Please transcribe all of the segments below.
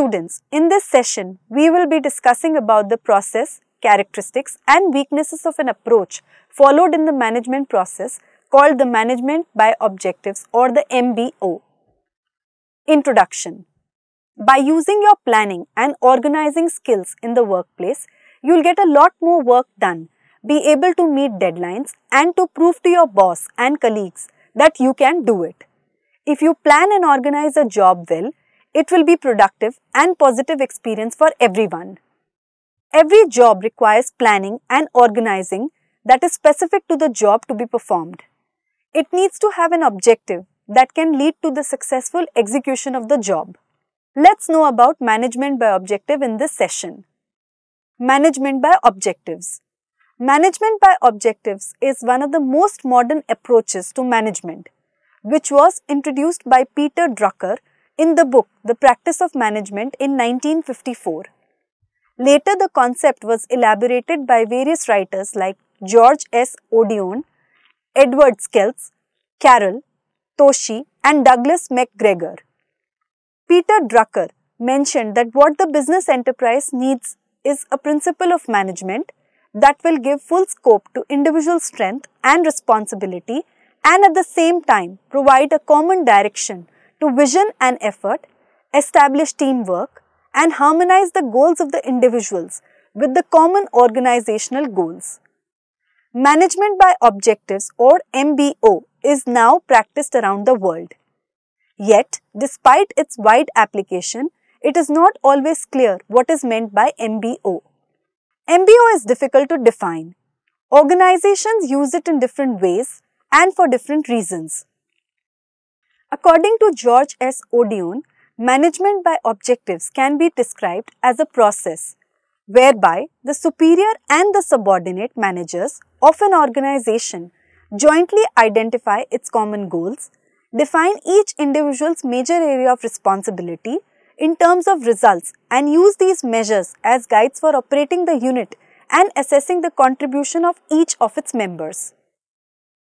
Students, in this session, we will be discussing about the process, characteristics and weaknesses of an approach followed in the management process called the Management by Objectives or the MBO. Introduction By using your planning and organizing skills in the workplace, you will get a lot more work done, be able to meet deadlines and to prove to your boss and colleagues that you can do it. If you plan and organize a job well, it will be productive and positive experience for everyone. Every job requires planning and organizing that is specific to the job to be performed. It needs to have an objective that can lead to the successful execution of the job. Let's know about management by objective in this session. Management by objectives. Management by objectives is one of the most modern approaches to management, which was introduced by Peter Drucker in the book The Practice of Management in 1954. Later, the concept was elaborated by various writers like George S. Odiorne, Edward Selkes, Carroll, Tosi and Douglas McGregor. Peter Drucker mentioned that what the business enterprise needs is a principle of management that will give full scope to individual strength and responsibility and at the same time provide a common direction to vision and effort, establish teamwork and harmonize the goals of the individuals with the common organizational goals. Management by Objectives or MBO is now practiced around the world. Yet, despite its wide application, it is not always clear what is meant by MBO. MBO is difficult to define. Organizations use it in different ways and for different reasons. According to George S. Odiorne, management by objectives can be described as a process whereby the superior and the subordinate managers of an organization jointly identify its common goals, define each individual's major area of responsibility in terms of results and use these measures as guides for operating the unit and assessing the contribution of each of its members.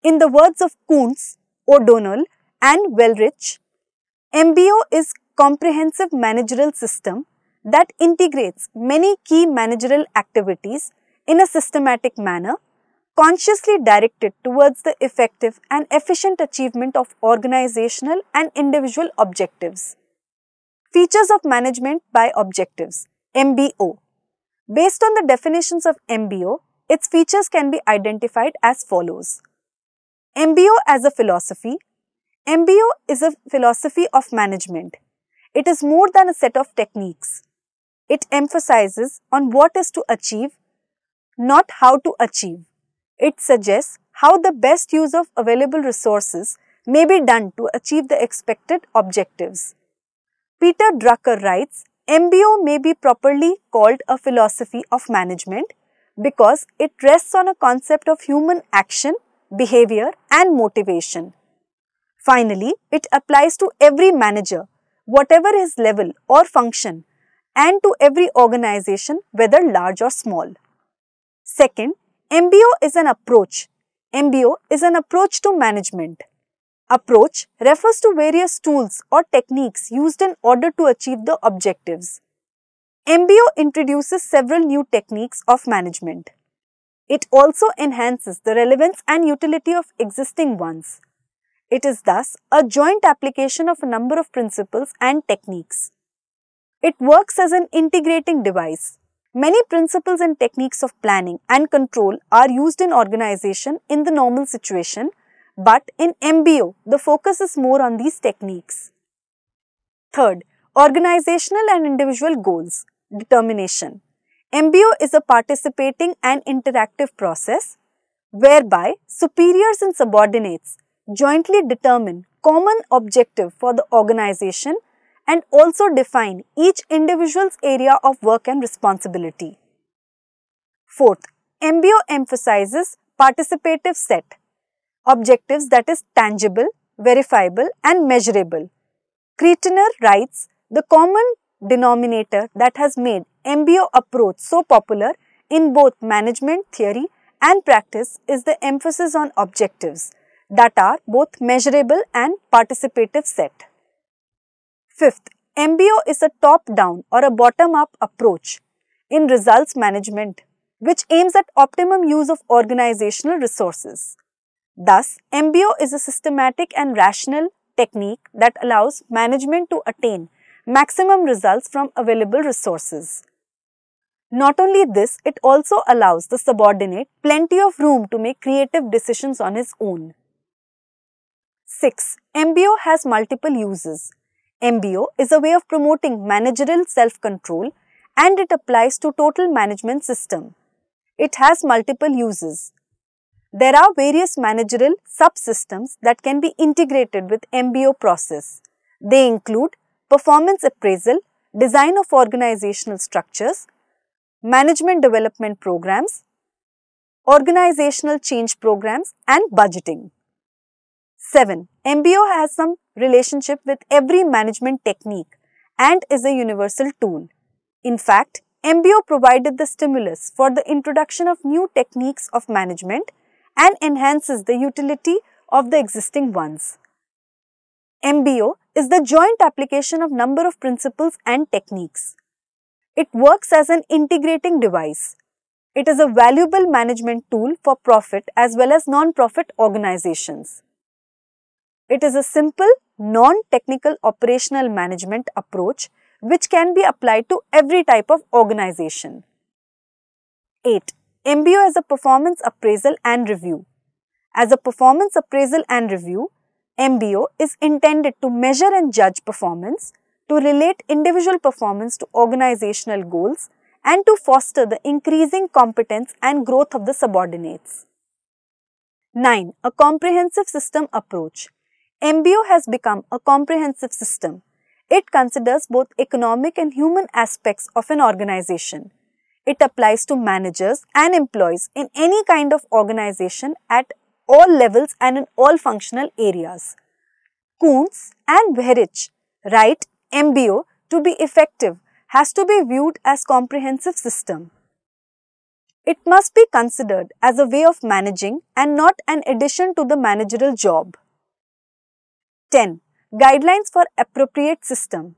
In the words of Koontz, O'Donnell and Weihrich, MBO is comprehensive managerial system that integrates many key managerial activities in a systematic manner, consciously directed towards the effective and efficient achievement of organizational and individual objectives. Features of management by objectives MBO Based on the definitions of MBO, its features can be identified as follows. MBO as a philosophy MBO is a philosophy of management. It is more than a set of techniques. It emphasizes on what is to achieve, not how to achieve. It suggests how the best use of available resources may be done to achieve the expected objectives. Peter Drucker writes, MBO may be properly called a philosophy of management because it rests on a concept of human action, behavior and motivation. Finally, it applies to every manager, whatever his level or function and to every organization whether large or small. Second, MBO is an approach. MBO is an approach to management. Approach refers to various tools or techniques used in order to achieve the objectives. MBO introduces several new techniques of management. It also enhances the relevance and utility of existing ones. It is thus a joint application of a number of principles and techniques. It works as an integrating device. Many principles and techniques of planning and control are used in organization in the normal situation, but in MBO, the focus is more on these techniques. Third, organizational and individual goals, determination. MBO is a participating and interactive process whereby superiors and subordinates jointly determine common objective for the organization and also define each individual's area of work and responsibility. Fourth, MBO emphasizes participative set, objectives that is tangible, verifiable and measurable. Kreitner writes, the common denominator that has made MBO approach so popular in both management theory and practice is the emphasis on objectives that are both measurable and participative set. Fifth, MBO is a top-down or a bottom-up approach in results management which aims at optimum use of organizational resources. Thus, MBO is a systematic and rational technique that allows management to attain maximum results from available resources. Not only this, it also allows the subordinate plenty of room to make creative decisions on his own. 6. MBO has multiple uses. MBO is a way of promoting managerial self-control and it applies to total management system. It has multiple uses. There are various managerial subsystems that can be integrated with MBO process. They include performance appraisal, design of organizational structures, management development programs, organizational change programs and budgeting. 7. MBO has some relationship with every management technique and is a universal tool. In fact, MBO provided the stimulus for the introduction of new techniques of management and enhances the utility of the existing ones. MBO is the joint application of number of principles and techniques. It works as an integrating device. It is a valuable management tool for profit as well as non-profit organizations. It is a simple, non-technical operational management approach which can be applied to every type of organization. 8. MBO as a performance appraisal and review. As a performance appraisal and review, MBO is intended to measure and judge performance, to relate individual performance to organizational goals, and to foster the increasing competence and growth of the subordinates. 9. A comprehensive system approach. MBO has become a comprehensive system it considers both economic and human aspects of an organization. It applies to managers and employees in any kind of organization at all levels and in all functional areas. Koontz and Weihrich write MBO to be effective has to be viewed as comprehensive system. It must be considered as a way of managing and not an addition to the managerial job. 10. Guidelines for Appropriate System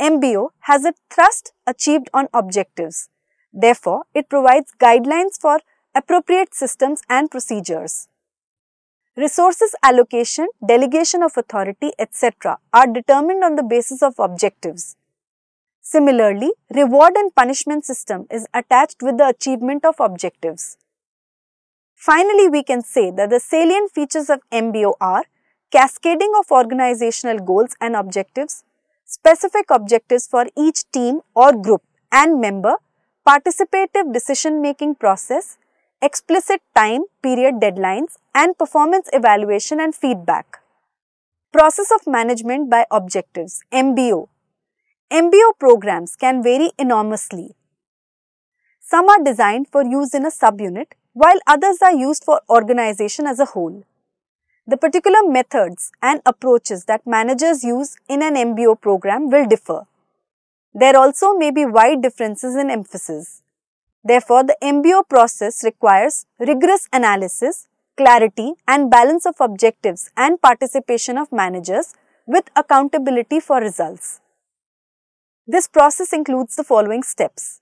MBO has a thrust achieved on objectives. Therefore, it provides guidelines for appropriate systems and procedures. Resources allocation, delegation of authority, etc. are determined on the basis of objectives. Similarly, reward and punishment system is attached with the achievement of objectives. Finally, we can say that the salient features of MBO are cascading of organizational goals and objectives, specific objectives for each team or group and member, participative decision making process, explicit time period deadlines and performance evaluation and feedback. Process of management by objectives MBO. MBO programs can vary enormously. Some are designed for use in a subunit while others are used for organization as a whole. The particular methods and approaches that managers use in an MBO program will differ. There also may be wide differences in emphasis. Therefore, the MBO process requires rigorous analysis, clarity and balance of objectives and participation of managers with accountability for results. This process includes the following steps.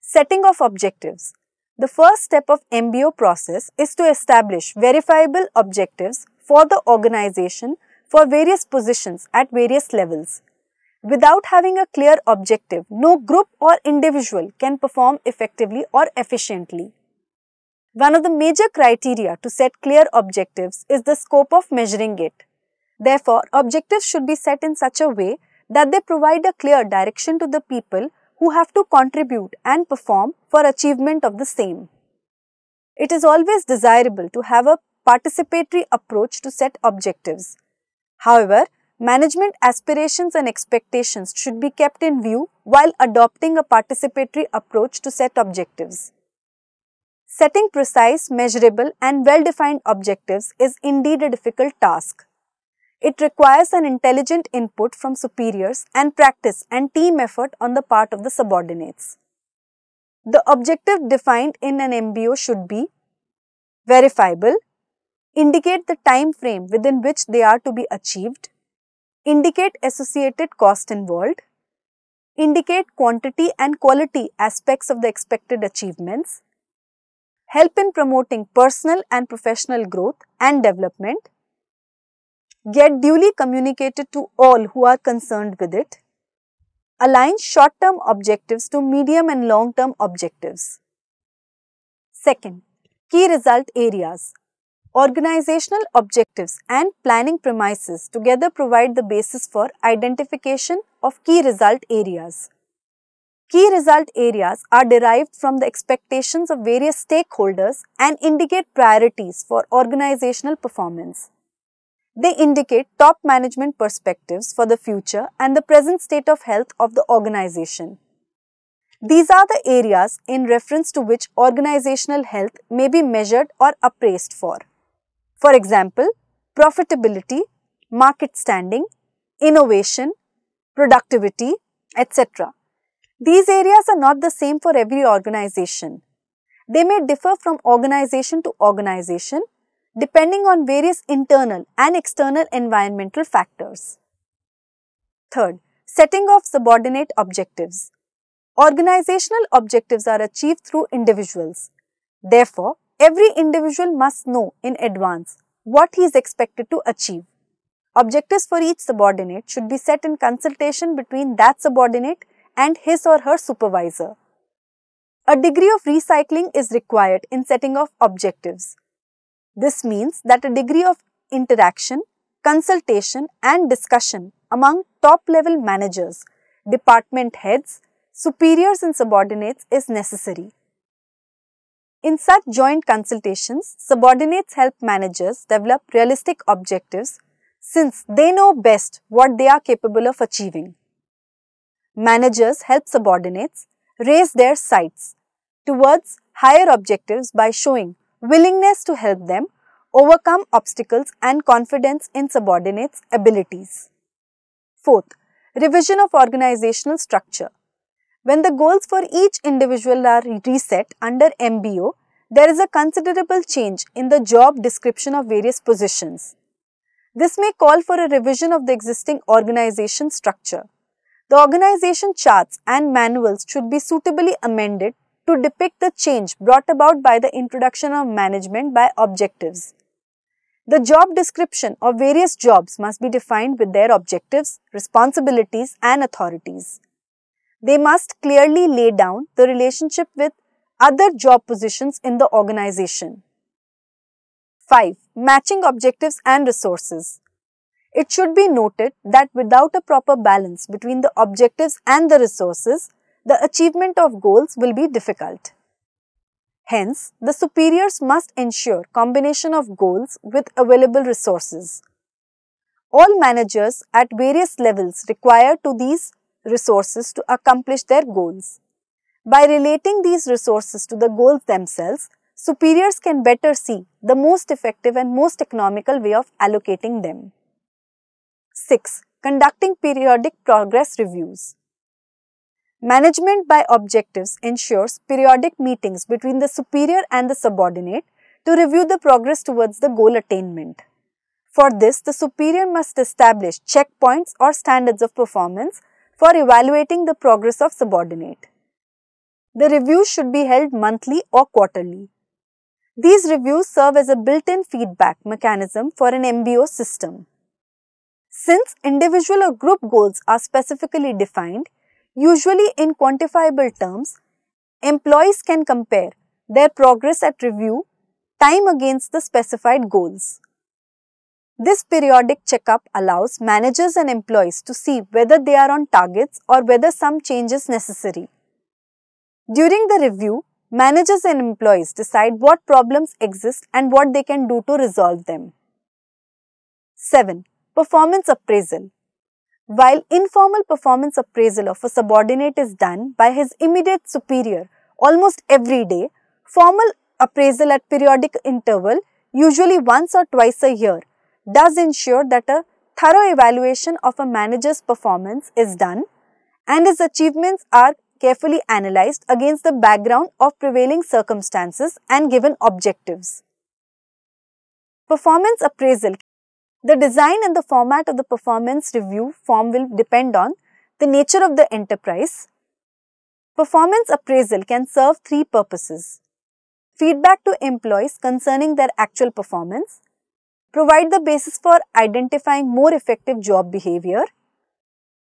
Setting of objectives. The first step of MBO process is to establish verifiable objectives for the organization for various positions at various levels. Without having a clear objective, no group or individual can perform effectively or efficiently. One of the major criteria to set clear objectives is the scope of measuring it. Therefore, objectives should be set in such a way that they provide a clear direction to the people who have to contribute and perform for achievement of the same. It is always desirable to have a participatory approach to set objectives. However, management aspirations and expectations should be kept in view while adopting a participatory approach to set objectives. Setting precise, measurable and well-defined objectives is indeed a difficult task. It requires an intelligent input from superiors and practice and team effort on the part of the subordinates. The objective defined in an MBO should be verifiable, indicate the time frame within which they are to be achieved, indicate associated cost involved, indicate quantity and quality aspects of the expected achievements, help in promoting personal and professional growth and development, get duly communicated to all who are concerned with it, align short-term objectives to medium and long-term objectives. Second, key result areas. Organizational objectives and planning premises together provide the basis for identification of key result areas. Key result areas are derived from the expectations of various stakeholders and indicate priorities for organizational performance. They indicate top management perspectives for the future and the present state of health of the organization. These are the areas in reference to which organizational health may be measured or appraised for. For example, profitability, market standing, innovation, productivity, etc. These areas are not the same for every organization. They may differ from organization to organization depending on various internal and external environmental factors. Third, setting of subordinate objectives. Organizational objectives are achieved through individuals. Therefore, every individual must know in advance what he is expected to achieve. Objectives for each subordinate should be set in consultation between that subordinate and his or her supervisor. A degree of recycling is required in setting of objectives. This means that a degree of interaction, consultation and discussion among top level managers, department heads, superiors and subordinates is necessary. In such joint consultations, subordinates help managers develop realistic objectives since they know best what they are capable of achieving. Managers help subordinates raise their sights towards higher objectives by showing willingness to help them overcome obstacles and confidence in subordinates' abilities. Fourth, revision of organizational structure. When the goals for each individual are reset under MBO, there is a considerable change in the job description of various positions. This may call for a revision of the existing organization structure. The organization charts and manuals should be suitably amended to depict the change brought about by the introduction of management by objectives. The job description of various jobs must be defined with their objectives, responsibilities and authorities. They must clearly lay down the relationship with other job positions in the organization. 5. Matching objectives and resources. It should be noted that without a proper balance between the objectives and the resources, the achievement of goals will be difficult. Hence, the superiors must ensure combination of goals with available resources. All managers at various levels require to these resources to accomplish their goals. By relating these resources to the goals themselves, superiors can better see the most effective and most economical way of allocating them. 6. Conducting periodic progress reviews. Management by objectives ensures periodic meetings between the superior and the subordinate to review the progress towards the goal attainment. For this, the superior must establish checkpoints or standards of performance for evaluating the progress of subordinate. The reviews should be held monthly or quarterly. These reviews serve as a built-in feedback mechanism for an MBO system. Since individual or group goals are specifically defined, Usually in quantifiable terms, employees can compare their progress at review time against the specified goals. This periodic checkup allows managers and employees to see whether they are on targets or whether some change is necessary. During the review, managers and employees decide what problems exist and what they can do to resolve them. 7. Performance appraisal while informal performance appraisal of a subordinate is done by his immediate superior almost every day, formal appraisal at periodic interval, usually once or twice a year, does ensure that a thorough evaluation of a manager's performance is done and his achievements are carefully analyzed against the background of prevailing circumstances and given objectives. Performance appraisal The design and the format of the performance review form will depend on the nature of the enterprise. Performance appraisal can serve three purposes. Feedback to employees concerning their actual performance, provide the basis for identifying more effective job behavior,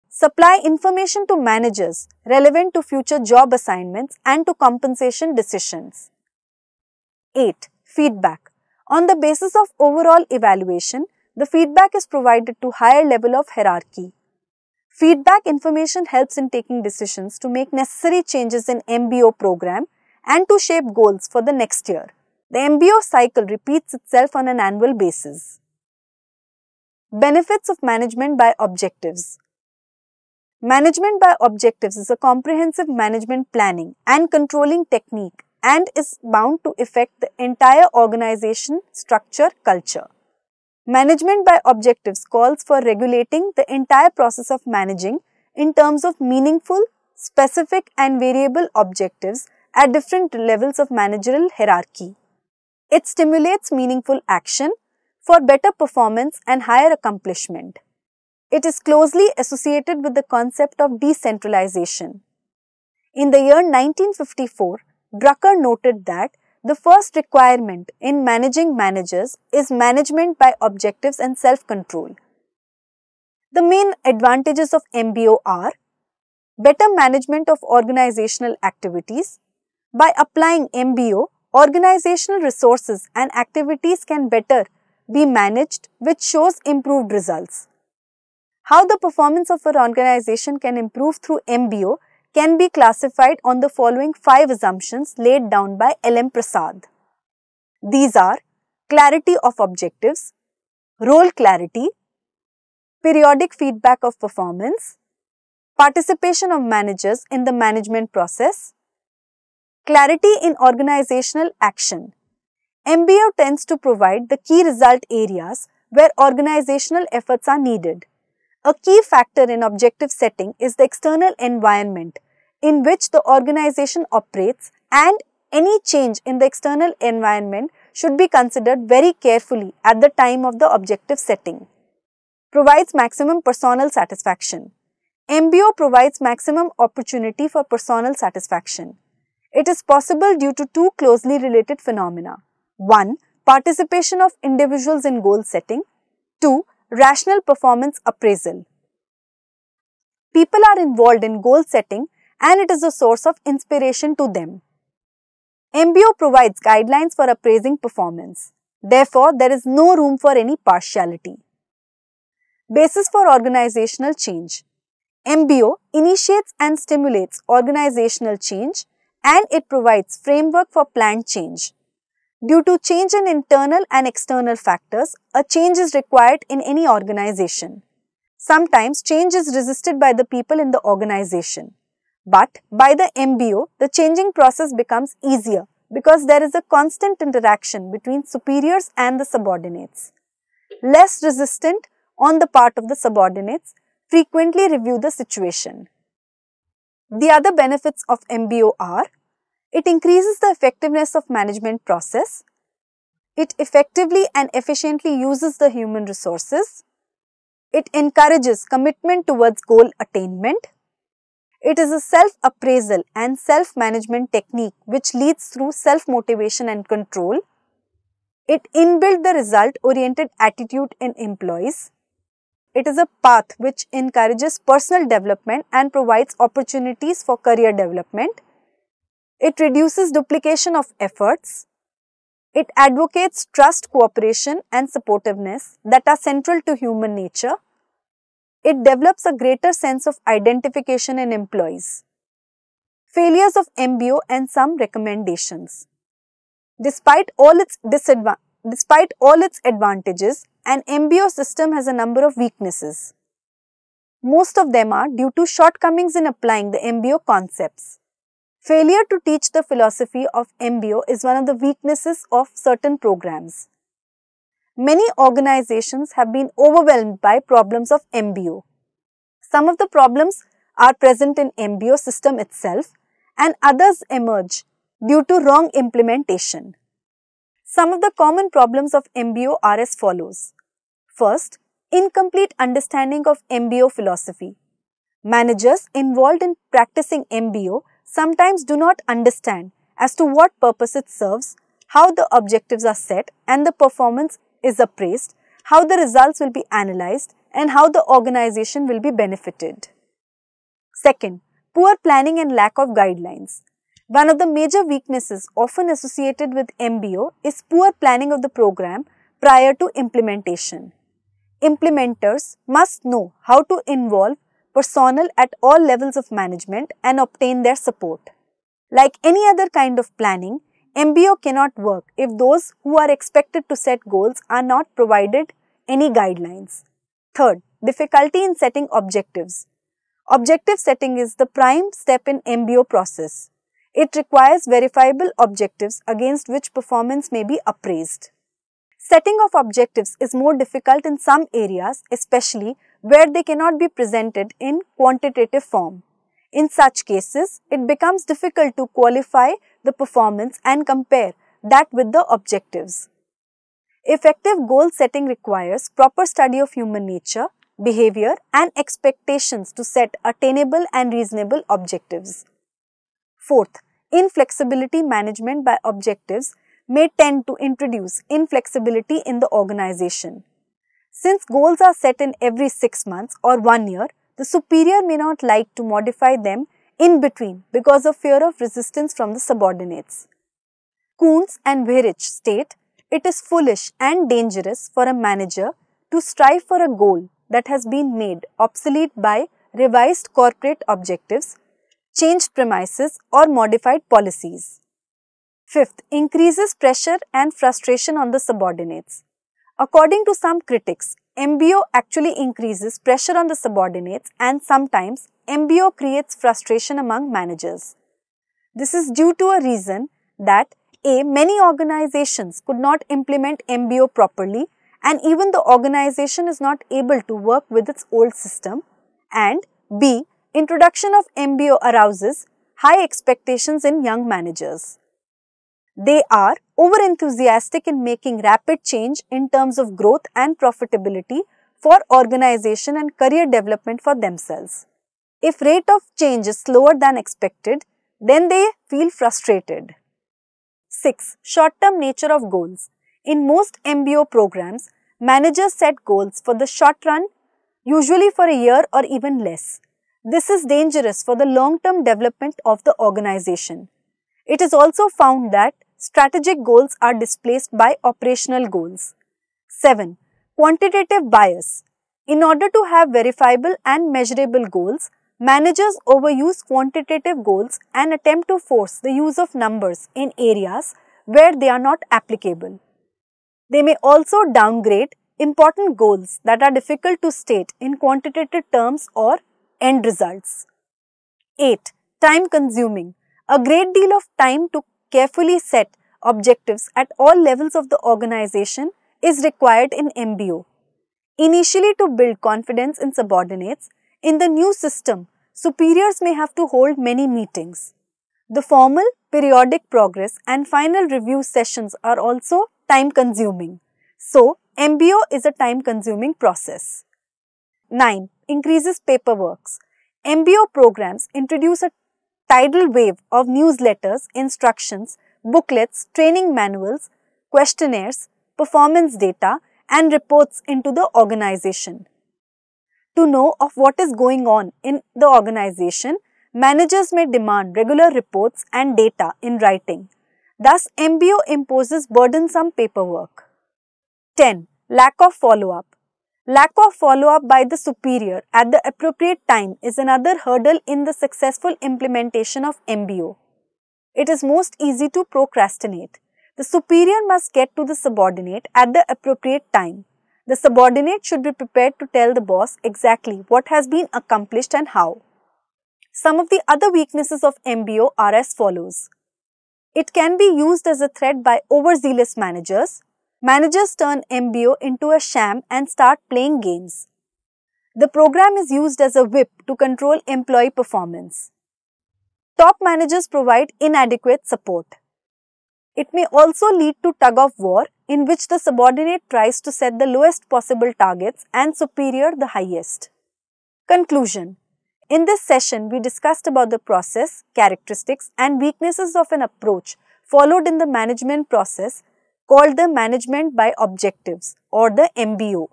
supply information to managers relevant to future job assignments and to compensation decisions. 8. Feedback. On the basis of overall evaluation, the feedback is provided to higher level of hierarchy. Feedback information helps in taking decisions to make necessary changes in MBO program and to shape goals for the next year. The MBO cycle repeats itself on an annual basis. Benefits of management by objectives. Management by objectives is a comprehensive management planning and controlling technique and is bound to affect the entire organization structure culture. Management by objectives calls for regulating the entire process of managing in terms of meaningful, specific and variable objectives at different levels of managerial hierarchy. It stimulates meaningful action for better performance and higher accomplishment. It is closely associated with the concept of decentralization. In the year 1954, Drucker noted that the first requirement in managing managers is management by objectives and self-control. The main advantages of MBO are better management of organizational activities. By applying MBO, organizational resources and activities can better be managed which shows improved results. How the performance of an organization can improve through MBO can be classified on the following five assumptions laid down by L.M. Prasad. These are clarity of objectives, role clarity, periodic feedback of performance, participation of managers in the management process, Clarity in organizational action. MBO tends to provide the key result areas where organizational efforts are needed. A key factor in objective setting is the external environment in which the organization operates and any change in the external environment should be considered very carefully at the time of the objective setting. Provides maximum personal satisfaction. MBO provides maximum opportunity for personal satisfaction. It is possible due to two closely related phenomena. 1. Participation of individuals in goal setting. 2. Rational performance appraisal. People are involved in goal setting and it is a source of inspiration to them. MBO provides guidelines for appraising performance. Therefore, there is no room for any partiality. Basis for organizational change. MBO initiates and stimulates organizational change and it provides framework for planned change. Due to change in internal and external factors, a change is required in any organization. Sometimes change is resisted by the people in the organization. But by the MBO, the changing process becomes easier because there is a constant interaction between superiors and the subordinates. Less resistant on the part of the subordinates frequently review the situation. The other benefits of MBO are it increases the effectiveness of management process, it effectively and efficiently uses the human resources, it encourages commitment towards goal attainment, it is a self-appraisal and self-management technique which leads through self-motivation and control. It inbuilt the result-oriented attitude in employees. It is a path which encourages personal development and provides opportunities for career development. It reduces duplication of efforts. It advocates trust, cooperation and supportiveness that are central to human nature. It develops a greater sense of identification in employees. Failures of MBO and some recommendations. Despite all its Despite all its advantages, an MBO system has a number of weaknesses. Most of them are due to shortcomings in applying the MBO concepts. Failure to teach the philosophy of MBO is one of the weaknesses of certain programs. Many organizations have been overwhelmed by problems of MBO. Some of the problems are present in MBO system itself and others emerge due to wrong implementation. Some of the common problems of MBO are as follows. First, incomplete understanding of MBO philosophy. Managers involved in practicing MBO sometimes do not understand as to what purpose it serves, how the objectives are set and the performance is appraised, how the results will be analyzed and how the organization will be benefited. Second, poor planning and lack of guidelines. One of the major weaknesses often associated with MBO is poor planning of the program prior to implementation. Implementers must know how to involve personnel at all levels of management and obtain their support. Like any other kind of planning, MBO cannot work if those who are expected to set goals are not provided any guidelines. Third, difficulty in setting objectives. Objective setting is the prime step in MBO process. It requires verifiable objectives against which performance may be appraised. Setting of objectives is more difficult in some areas, especially where they cannot be presented in quantitative form. In such cases, it becomes difficult to qualify the performance and compare that with the objectives. Effective goal setting requires proper study of human nature, behavior and expectations to set attainable and reasonable objectives. Fourth, inflexibility management by objectives may tend to introduce inflexibility in the organization. Since goals are set in every 6 months or 1 year, the superior may not like to modify them in between because of fear of resistance from the subordinates. Koontz and Weihrich state it is foolish and dangerous for a manager to strive for a goal that has been made obsolete by revised corporate objectives, changed premises or modified policies. Fifth, increases pressure and frustration on the subordinates. According to some critics, MBO actually increases pressure on the subordinates and sometimes MBO creates frustration among managers. This is due to a reason that A. Many organizations could not implement MBO properly and even the organization is not able to work with its old system and B. Introduction of MBO arouses high expectations in young managers. They are over-enthusiastic in making rapid change in terms of growth and profitability for organization and career development for themselves. If rate of change is slower than expected, then they feel frustrated. 6. Short-term nature of goals. In most MBO programs, managers set goals for the short run, usually for a year or even less. This is dangerous for the long-term development of the organization. It is also found that strategic goals are displaced by operational goals. 7. Quantitative bias. In order to have verifiable and measurable goals, managers overuse quantitative goals and attempt to force the use of numbers in areas where they are not applicable. They may also downgrade important goals that are difficult to state in quantitative terms or end results. 8. Time consuming. A great deal of time to carefully set objectives at all levels of the organization is required in MBO. Initially to build confidence in subordinates, in the new system, superiors may have to hold many meetings. The formal, periodic progress and final review sessions are also time consuming. So, MBO is a time consuming process. 9. Increases paperwork. MBO programs introduce a tidal wave of newsletters, instructions, booklets, training manuals, questionnaires, performance data and reports into the organization. To know of what is going on in the organization, managers may demand regular reports and data in writing. Thus, MBO imposes burdensome paperwork. 10. Lack of follow-up. Lack of follow-up by the superior at the appropriate time is another hurdle in the successful implementation of MBO. It is most easy to procrastinate. The superior must get to the subordinate at the appropriate time. The subordinate should be prepared to tell the boss exactly what has been accomplished and how. Some of the other weaknesses of MBO are as follows. It can be used as a threat by overzealous managers. Managers turn MBO into a sham and start playing games. The program is used as a whip to control employee performance. Top managers provide inadequate support. It may also lead to tug of war in which the subordinate tries to set the lowest possible targets and superior the highest. Conclusion In this session, we discussed about the process, characteristics and weaknesses of an approach followed in the management process called the management by objectives or the MBO.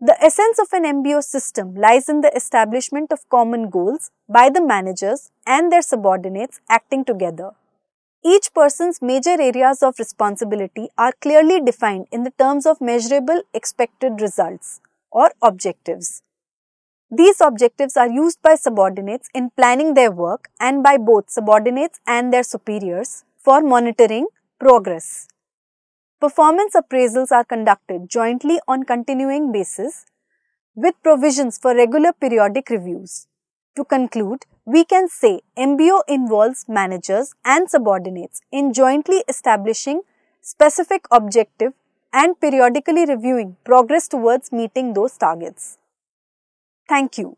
The essence of an MBO system lies in the establishment of common goals by the managers and their subordinates acting together. Each person's major areas of responsibility are clearly defined in the terms of measurable expected results or objectives. These objectives are used by subordinates in planning their work and by both subordinates and their superiors for monitoring progress. Performance appraisals are conducted jointly on continuing basis with provisions for regular periodic reviews. To conclude, we can say MBO involves managers and subordinates in jointly establishing specific objective and periodically reviewing progress towards meeting those targets. Thank you.